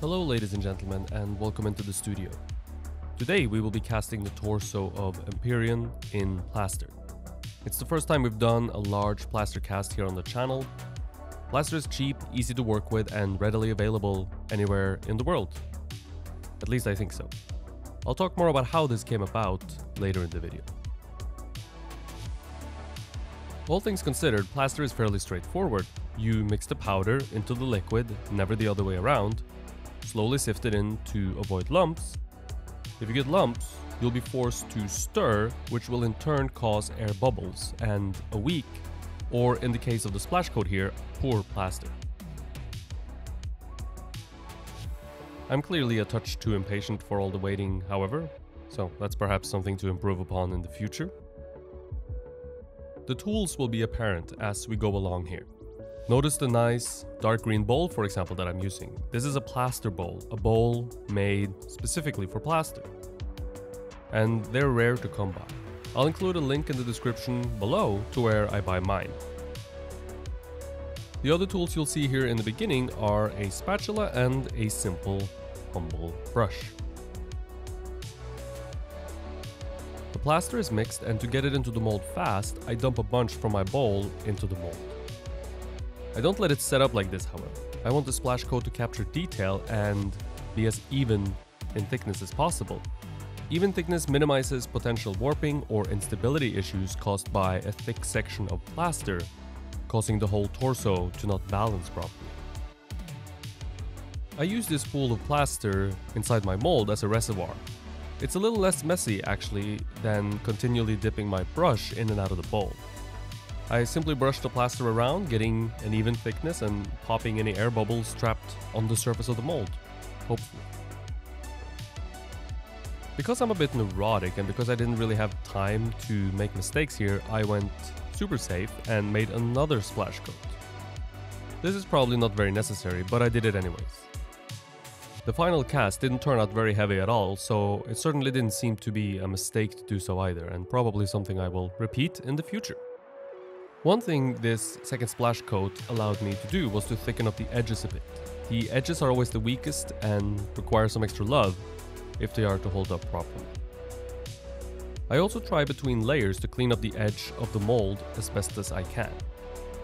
Hello ladies and gentlemen and welcome into the studio. Today we will be casting the torso of Empyrean in plaster. It's the first time we've done a large plaster cast here on the channel. Plaster is cheap, easy to work with and readily available anywhere in the world. At least I think so. I'll talk more about how this came about later in the video. All things considered, plaster is fairly straightforward. You mix the powder into the liquid, never the other way around, slowly sift it in to avoid lumps. If you get lumps, you'll be forced to stir, which will in turn cause air bubbles and a weak, or in the case of the splash coat here, poor plaster. I'm clearly a touch too impatient for all the waiting, however, so that's perhaps something to improve upon in the future. The tools will be apparent as we go along here. Notice the nice dark green bowl, for example, that I'm using. This is a plaster bowl, a bowl made specifically for plaster. And they're rare to come by. I'll include a link in the description below to where I buy mine. The other tools you'll see here in the beginning are a spatula and a simple, humble brush. The plaster is mixed and to get it into the mold fast, I dump a bunch from my bowl into the mold. I don't let it set up like this however. I want the splash coat to capture detail and be as even in thickness as possible. Even thickness minimizes potential warping or instability issues caused by a thick section of plaster, causing the whole torso to not balance properly. I use this pool of plaster inside my mold as a reservoir, it's a little less messy actually than continually dipping my brush in and out of the bowl. I simply brush the plaster around, getting an even thickness and popping any air bubbles trapped on the surface of the mold, hopefully. Because I'm a bit neurotic and because I didn't really have time to make mistakes here, I went super safe and made another splash coat. This is probably not very necessary, but I did it anyways. The final cast didn't turn out very heavy at all, so it certainly didn't seem to be a mistake to do so either, and probably something I will repeat in the future. One thing this second splash coat allowed me to do was to thicken up the edges a bit. The edges are always the weakest and require some extra love if they are to hold up properly. I also try between layers to clean up the edge of the mold as best as I can.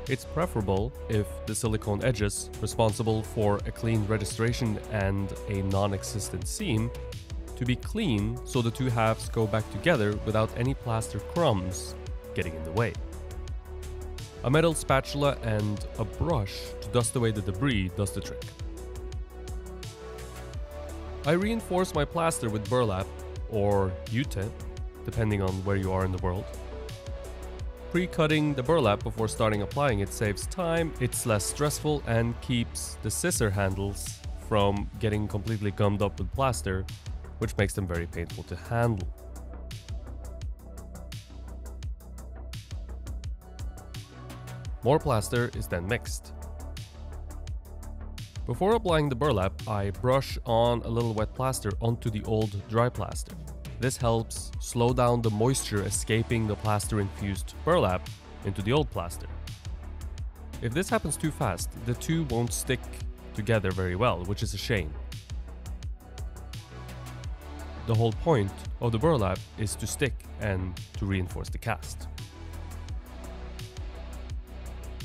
It's preferable if the silicone edges, responsible for a clean registration and a non-existent seam, to be clean so the two halves go back together without any plaster crumbs getting in the way. A metal spatula and a brush to dust away the debris does the trick. I reinforce my plaster with burlap or Jute, depending on where you are in the world, Pre-cutting the burlap before starting applying it saves time, it's less stressful and keeps the scissor handles from getting completely gummed up with plaster, which makes them very painful to handle. More plaster is then mixed. Before applying the burlap, I brush on a little wet plaster onto the old dry plaster. This helps slow down the moisture escaping the plaster infused burlap into the old plaster. If this happens too fast, the two won't stick together very well, which is a shame. The whole point of the burlap is to stick and to reinforce the cast.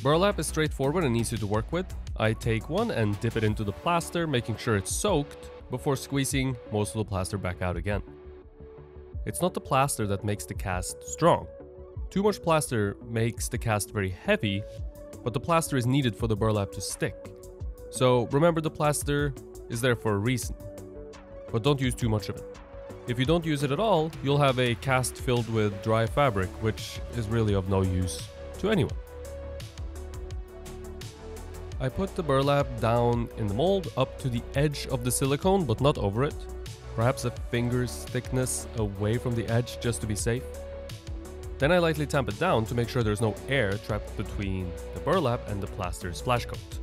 Burlap is straightforward and easy to work with. I take one and dip it into the plaster, making sure it's soaked before squeezing most of the plaster back out again. It's not the plaster that makes the cast strong. Too much plaster makes the cast very heavy, but the plaster is needed for the burlap to stick. So remember the plaster is there for a reason. But don't use too much of it. If you don't use it at all, you'll have a cast filled with dry fabric, which is really of no use to anyone. I put the burlap down in the mold up to the edge of the silicone, but not over it perhaps a finger's thickness away from the edge just to be safe. Then I lightly tamp it down to make sure there's no air trapped between the burlap and the plaster splash coat.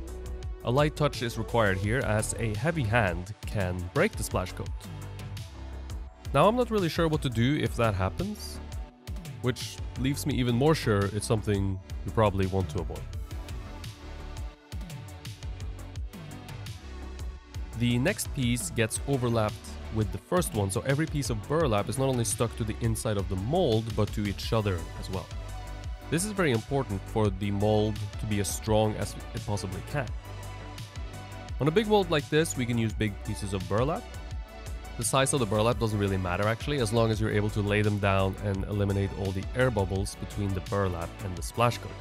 A light touch is required here as a heavy hand can break the splash coat. Now I'm not really sure what to do if that happens, which leaves me even more sure it's something you probably want to avoid. The next piece gets overlapped with the first one, so every piece of burlap is not only stuck to the inside of the mold, but to each other as well. This is very important for the mold to be as strong as it possibly can. On a big mold like this, we can use big pieces of burlap. The size of the burlap doesn't really matter actually, as long as you're able to lay them down and eliminate all the air bubbles between the burlap and the splash coat.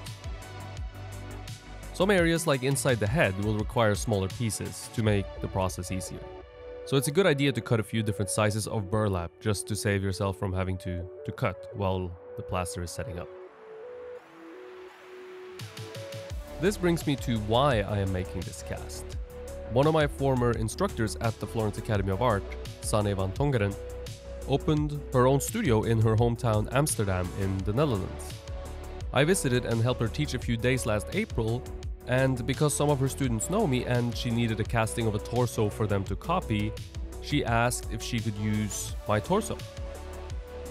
Some areas like inside the head will require smaller pieces to make the process easier. So it's a good idea to cut a few different sizes of burlap just to save yourself from having to, to cut while the plaster is setting up. This brings me to why I am making this cast. One of my former instructors at the Florence Academy of Art, Sanne van Tongeren, opened her own studio in her hometown Amsterdam in the Netherlands. I visited and helped her teach a few days last April, and because some of her students know me and she needed a casting of a torso for them to copy, she asked if she could use my torso.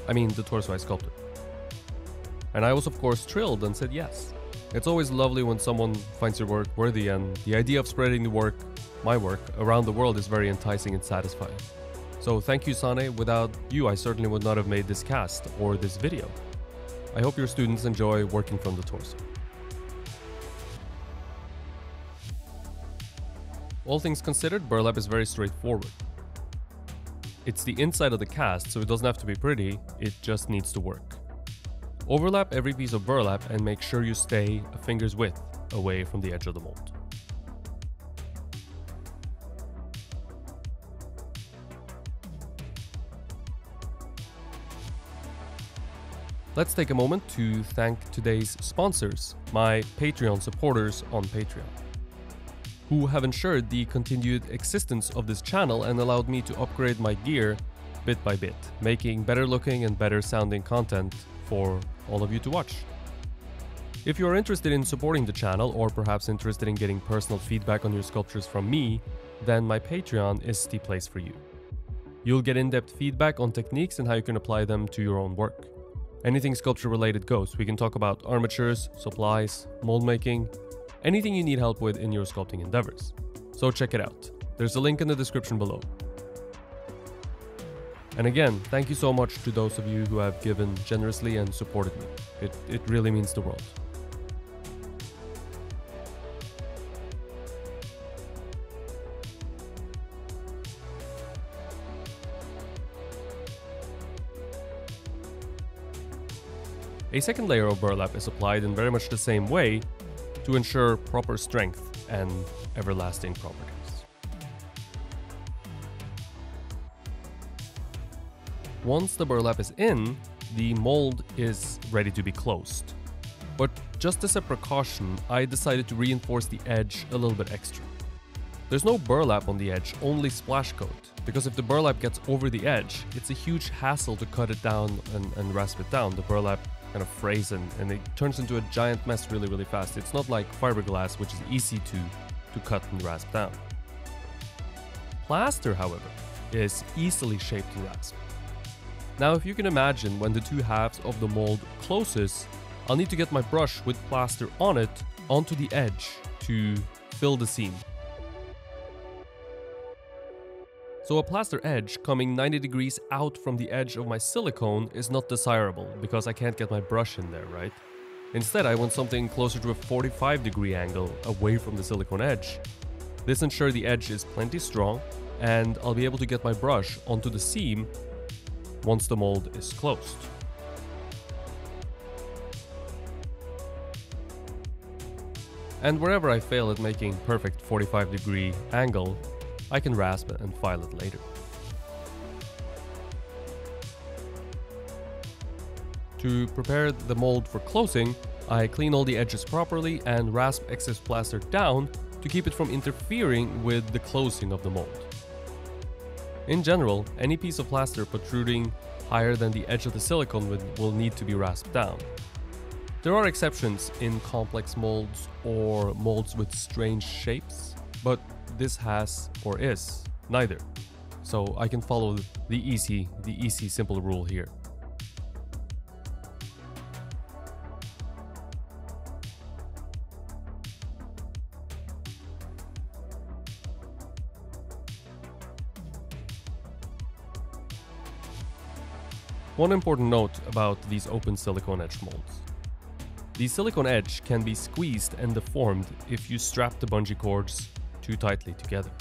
I mean, the torso I sculpted. And I was, of course, thrilled and said yes. It's always lovely when someone finds your work worthy, and the idea of spreading the work, my work, around the world is very enticing and satisfying. So thank you, Sanne. Without you, I certainly would not have made this cast or this video. I hope your students enjoy working from the torso. All things considered, burlap is very straightforward. It's the inside of the cast, so it doesn't have to be pretty, it just needs to work. Overlap every piece of burlap and make sure you stay a finger's width away from the edge of the mold. Let's take a moment to thank today's sponsors, my Patreon supporters on Patreon, who have ensured the continued existence of this channel and allowed me to upgrade my gear bit by bit, making better looking and better sounding content for all of you to watch. If you are interested in supporting the channel or perhaps interested in getting personal feedback on your sculptures from me, then my Patreon is the place for you. You'll get in-depth feedback on techniques and how you can apply them to your own work. Anything sculpture related goes. We can talk about armatures, supplies, mold making, anything you need help with in your sculpting endeavors. So check it out. There's a link in the description below. And again, thank you so much to those of you who have given generously and supported me. It, it really means the world. A second layer of burlap is applied in very much the same way to ensure proper strength and everlasting properties. Once the burlap is in, the mold is ready to be closed. But just as a precaution, I decided to reinforce the edge a little bit extra. There's no burlap on the edge, only splash coat, because if the burlap gets over the edge, it's a huge hassle to cut it down and, and rasp it down. The burlap kind of frays and, and it turns into a giant mess really, really fast. It's not like fiberglass, which is easy to, to cut and rasp down. Plaster, however, is easily shaped to rasp. Now if you can imagine when the two halves of the mold closes, I'll need to get my brush with plaster on it onto the edge to fill the seam. So a plaster edge coming 90 degrees out from the edge of my silicone is not desirable because I can't get my brush in there, right? Instead, I want something closer to a 45 degree angle away from the silicone edge. This ensures the edge is plenty strong and I'll be able to get my brush onto the seam once the mold is closed. And wherever I fail at making perfect 45 degree angle, I can rasp it and file it later. To prepare the mold for closing, I clean all the edges properly and rasp excess plaster down to keep it from interfering with the closing of the mold. In general, any piece of plaster protruding higher than the edge of the silicone will need to be rasped down. There are exceptions in complex molds or molds with strange shapes, but this has or is neither. So I can follow the easy, the easy simple rule here. One important note about these open silicone edge molds. The silicone edge can be squeezed and deformed if you strap the bungee cords too tightly together.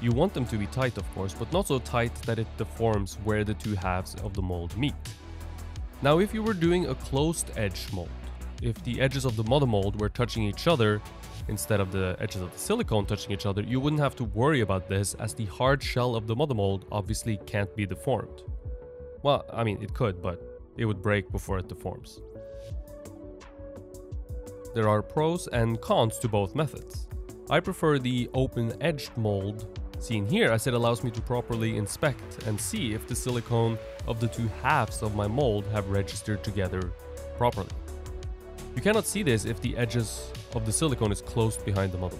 You want them to be tight of course, but not so tight that it deforms where the two halves of the mold meet. Now if you were doing a closed edge mold, if the edges of the mother mold were touching each other instead of the edges of the silicone touching each other, you wouldn't have to worry about this as the hard shell of the mother mold obviously can't be deformed. Well, I mean, it could, but it would break before it deforms. There are pros and cons to both methods. I prefer the open-edged mold seen here as it allows me to properly inspect and see if the silicone of the two halves of my mold have registered together properly. You cannot see this if the edges of the silicone is closed behind the mother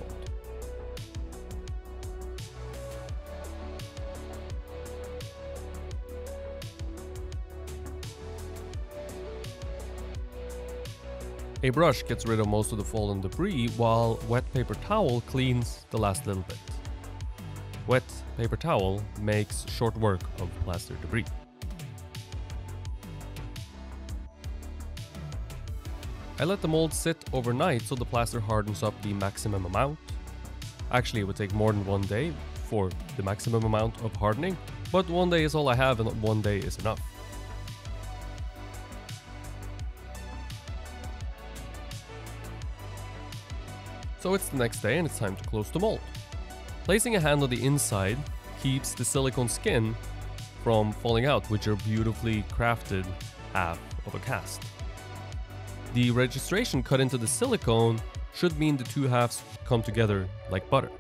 A brush gets rid of most of the fallen debris while wet paper towel cleans the last little bit. Wet paper towel makes short work of plaster debris. I let the mold sit overnight so the plaster hardens up the maximum amount. Actually, it would take more than one day for the maximum amount of hardening, but one day is all I have and one day is enough. So it's the next day and it's time to close the mold. Placing a hand on the inside keeps the silicone skin from falling out with your beautifully crafted half of a cast. The registration cut into the silicone should mean the two halves come together like butter.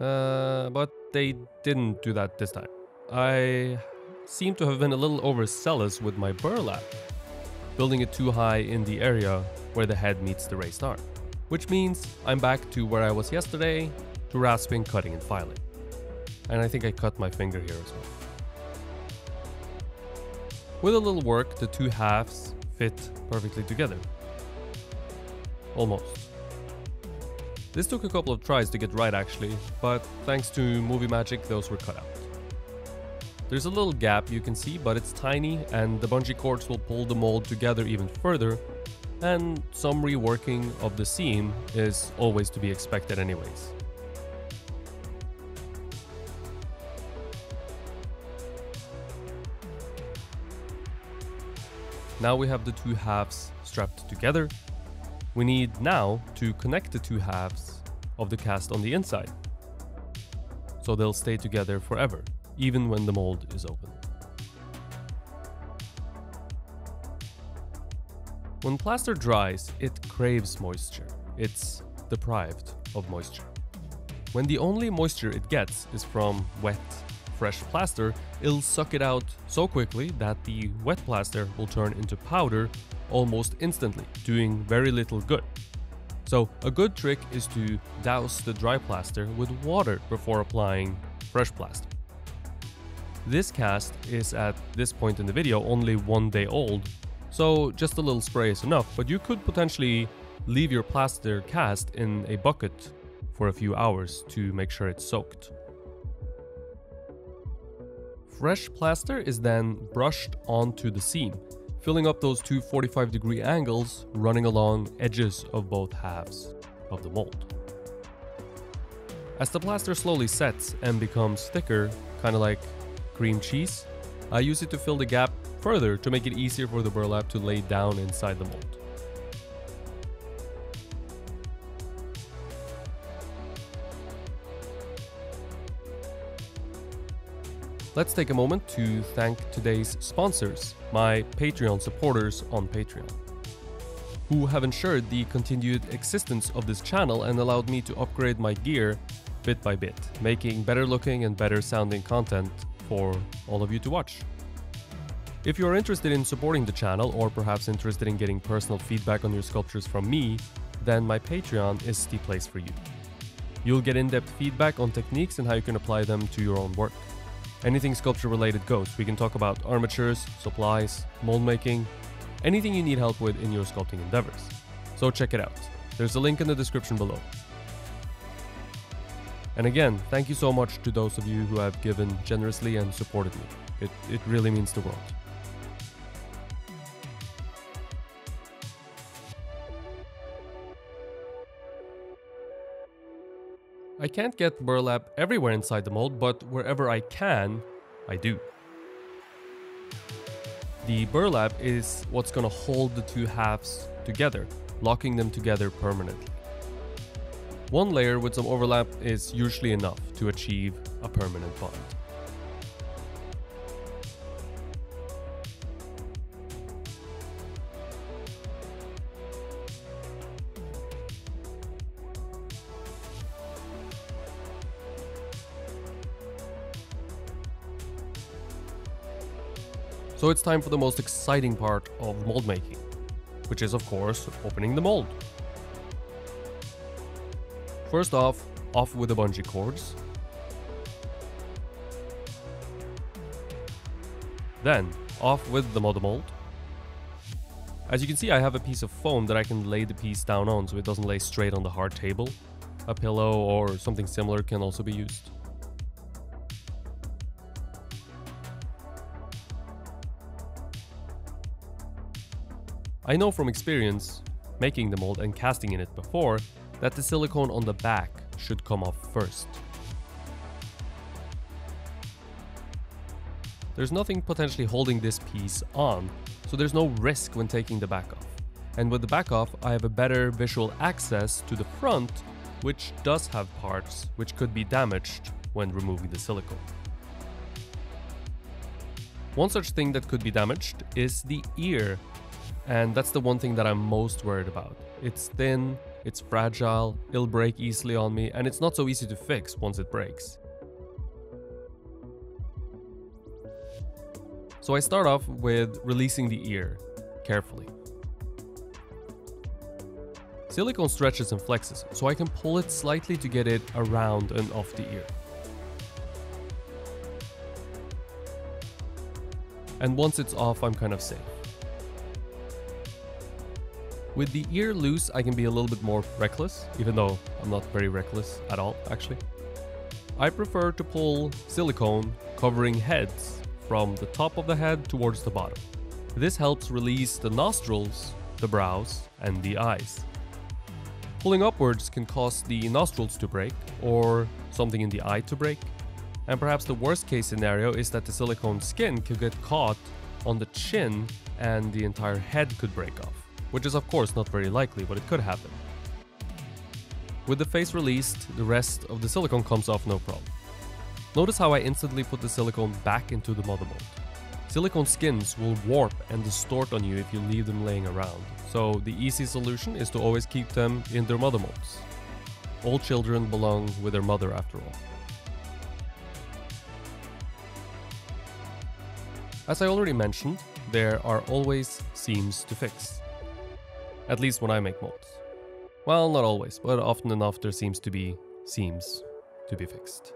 Uh, but they didn't do that this time. I seem to have been a little overzealous with my burlap, building it too high in the area where the head meets the raised arm. Which means I'm back to where I was yesterday, to rasping, cutting and filing. And I think I cut my finger here as well. With a little work, the two halves fit perfectly together. Almost. This took a couple of tries to get right actually, but thanks to movie magic those were cut out. There's a little gap you can see, but it's tiny and the bungee cords will pull the mold together even further and some reworking of the seam is always to be expected anyways. Now we have the two halves strapped together. We need now to connect the two halves of the cast on the inside. So they'll stay together forever, even when the mold is open. When plaster dries, it craves moisture. It's deprived of moisture. When the only moisture it gets is from wet, fresh plaster, it'll suck it out so quickly that the wet plaster will turn into powder almost instantly, doing very little good. So a good trick is to douse the dry plaster with water before applying fresh plaster. This cast is at this point in the video only one day old so just a little spray is enough, but you could potentially leave your plaster cast in a bucket for a few hours to make sure it's soaked. Fresh plaster is then brushed onto the seam, filling up those two 45 degree angles running along edges of both halves of the mold. As the plaster slowly sets and becomes thicker, kind of like cream cheese, I use it to fill the gap further to make it easier for the burlap to lay down inside the mold. Let's take a moment to thank today's sponsors, my Patreon supporters on Patreon, who have ensured the continued existence of this channel and allowed me to upgrade my gear bit by bit, making better looking and better sounding content for all of you to watch. If you are interested in supporting the channel or perhaps interested in getting personal feedback on your sculptures from me, then my Patreon is the place for you. You'll get in-depth feedback on techniques and how you can apply them to your own work. Anything sculpture related goes. We can talk about armatures, supplies, mold making, anything you need help with in your sculpting endeavors. So check it out. There's a link in the description below. And again, thank you so much to those of you who have given generously and supported me. It, it really means the world. I can't get burlap everywhere inside the mold, but wherever I can, I do. The burlap is what's gonna hold the two halves together, locking them together permanently. One layer with some overlap is usually enough to achieve a permanent bond. So it's time for the most exciting part of mold making, which is of course opening the mold. First off, off with the bungee cords. Then, off with the mother mold. As you can see, I have a piece of foam that I can lay the piece down on so it doesn't lay straight on the hard table. A pillow or something similar can also be used. I know from experience, making the mold and casting in it before, that the silicone on the back should come off first. There's nothing potentially holding this piece on, so there's no risk when taking the back off. And with the back off, I have a better visual access to the front, which does have parts which could be damaged when removing the silicone. One such thing that could be damaged is the ear and that's the one thing that I'm most worried about. It's thin, it's fragile, it'll break easily on me, and it's not so easy to fix once it breaks. So I start off with releasing the ear, carefully. Silicone stretches and flexes, so I can pull it slightly to get it around and off the ear. And once it's off, I'm kind of safe. With the ear loose, I can be a little bit more reckless, even though I'm not very reckless at all, actually. I prefer to pull silicone covering heads from the top of the head towards the bottom. This helps release the nostrils, the brows, and the eyes. Pulling upwards can cause the nostrils to break, or something in the eye to break. And perhaps the worst case scenario is that the silicone skin could get caught on the chin and the entire head could break off which is of course not very likely, but it could happen. With the face released, the rest of the silicone comes off no problem. Notice how I instantly put the silicone back into the mother mold. Silicone skins will warp and distort on you if you leave them laying around, so the easy solution is to always keep them in their mother molds. All children belong with their mother after all. As I already mentioned, there are always seams to fix. At least when I make molds. Well, not always, but often enough there seems to be seams to be fixed.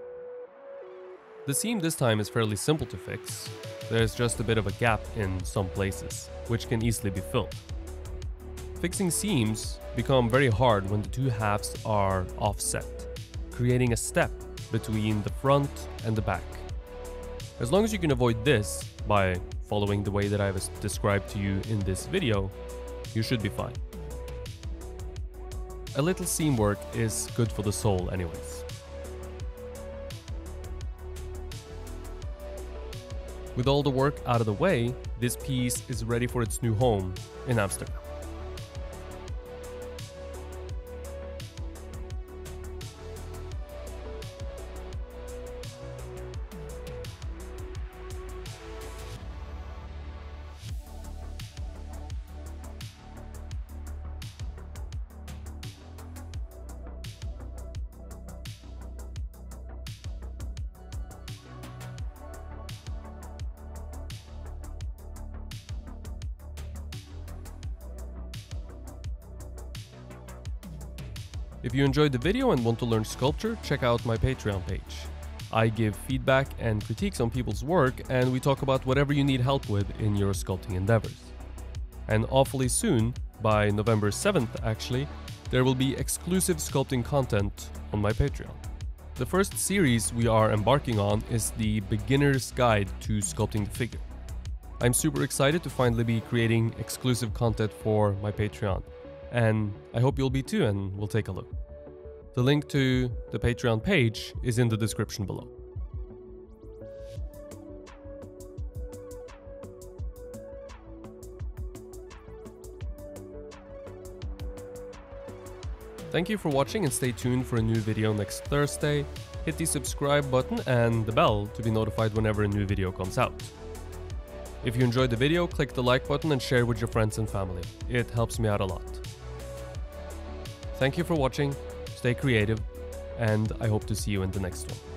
The seam this time is fairly simple to fix. There's just a bit of a gap in some places, which can easily be filled. Fixing seams become very hard when the two halves are offset, creating a step between the front and the back. As long as you can avoid this by following the way that I've described to you in this video, you should be fine. A little seam work is good for the soul anyways. With all the work out of the way, this piece is ready for its new home in Amsterdam. If you enjoyed the video and want to learn sculpture, check out my Patreon page. I give feedback and critiques on people's work, and we talk about whatever you need help with in your sculpting endeavors. And awfully soon, by November 7th actually, there will be exclusive sculpting content on my Patreon. The first series we are embarking on is the Beginner's Guide to Sculpting the Figure. I'm super excited to finally be creating exclusive content for my Patreon, and I hope you'll be too, and we'll take a look. The link to the Patreon page is in the description below. Thank you for watching and stay tuned for a new video next Thursday. Hit the subscribe button and the bell to be notified whenever a new video comes out. If you enjoyed the video, click the like button and share with your friends and family. It helps me out a lot. Thank you for watching, stay creative, and I hope to see you in the next one.